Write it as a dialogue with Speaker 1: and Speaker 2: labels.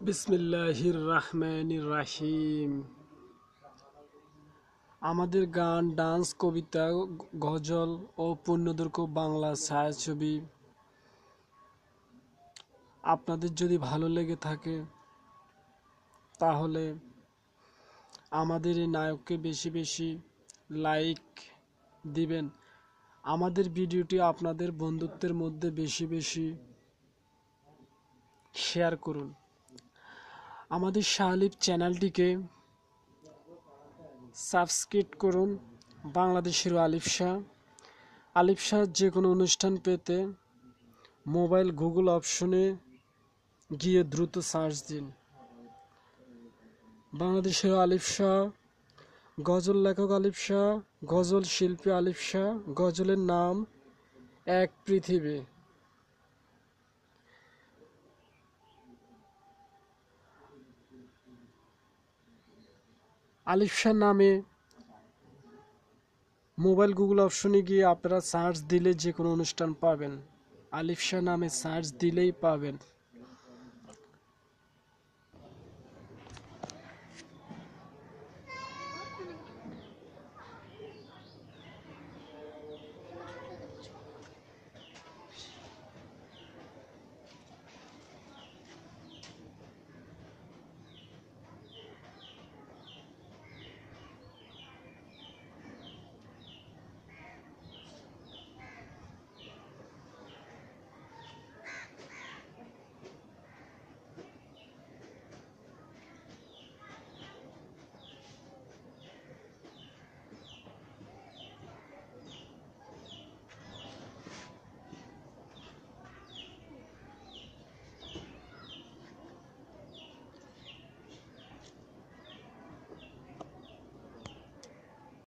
Speaker 1: বিসমিল্লাহির রহমানির রাহিম আমাদের গান, ডান্স, কবিতা, গজল ও পূর্ণদৈর্ঘ্য বাংলা ছায়াছবি আপনাদের যদি ভালো লেগে থাকে, তাহলে আমাদের এই নায়ককে বেশি বেশি লাইক দিবেন। আমাদের ভিডিওটি আপনাদের বন্ধুত্বের মধ্যে বেশি বেশি শেয়ার করুন। আমাদের শাহলিফ চ্যানেলটিকে সাবস্ক্রাইব করুন, বাংলাদেশের আলিফ শাহ। আলিফ শাহ যে কোনো অনুষ্ঠান পেতে মোবাইল গুগল অপশনে গিয়ে দ্রুত সার্চ দিন। বাংলাদেশের আলিফ শাহ, গজল লেখক আলিফ শাহ, গজল শিল্পী আলিফ শাহ, গজলের নাম এক পৃথিবী। আলিফ শাহ নামে মোবাইল গুগল অপশনে গিয়ে আপনারা সার্চ দিলে যে কোনো অনুষ্ঠান পাবেন। আলিফশা নামে সার্চ দিলেই পাবেন।